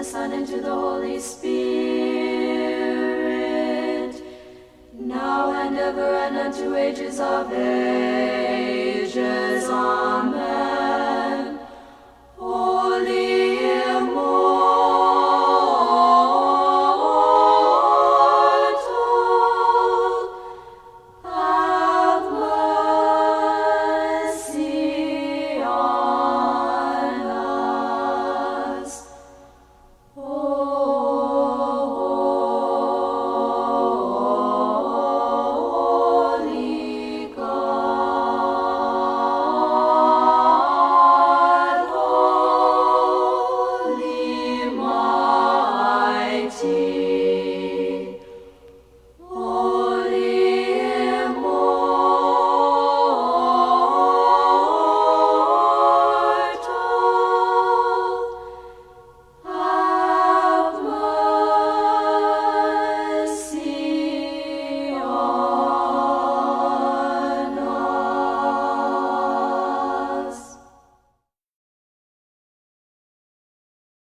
the Son, and to the Holy Spirit, now and ever, and unto ages of ages. Amen.